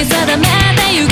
目定めてゆく